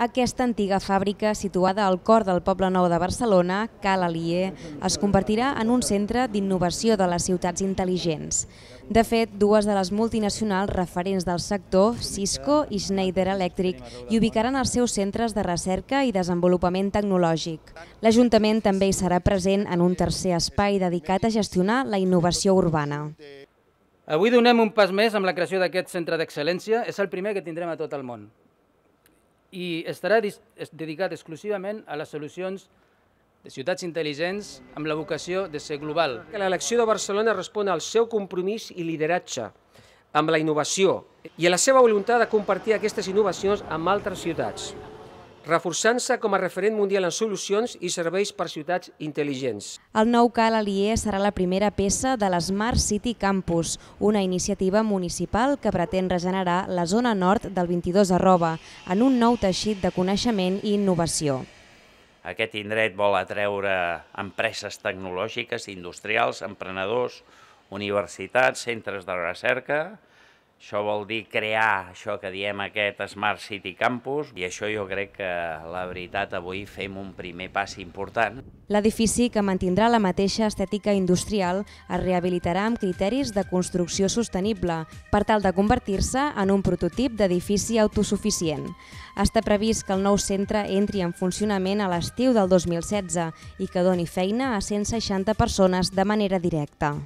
Aquesta antiga fàbrica, situada al cor del Poble Nou de Barcelona, Cal Alier, es convertirà en un centre d'innovació de les ciutats intel·ligents. De fet, dues de les multinacionals referents del sector, Cisco i Schneider Electric, hi ubicaran els seus centres de recerca i desenvolupament tecnològic. L'Ajuntament també hi serà present en un tercer espai dedicat a gestionar la innovació urbana. Avui donem un pas més amb la creació d'aquest centre d'excel·lència. És el primer que tindrem a tot el món i estarà dedicat exclusivament a les solucions de ciutats intel·ligents amb la vocació de ser global. L'elecció de Barcelona respon al seu compromís i lideratge amb la innovació i a la seva voluntat de compartir aquestes innovacions amb altres ciutats reforçant-se com a referent mundial en solucions i serveis per ciutats intel·ligents. El nou Cal Alier serà la primera peça de l'Smart City Campus, una iniciativa municipal que pretén regenerar la zona nord del 22 arroba en un nou teixit de coneixement i innovació. Aquest indret vol atreure empreses tecnològiques, industrials, emprenedors, universitats, centres de recerca, això vol dir crear això que diem aquest Smart City Campus i això jo crec que la veritat avui fem un primer pas important. L'edifici, que mantindrà la mateixa estètica industrial, es rehabilitarà amb criteris de construcció sostenible per tal de convertir-se en un prototip d'edifici autosuficient. Està previst que el nou centre entri en funcionament a l'estiu del 2016 i que doni feina a 160 persones de manera directa.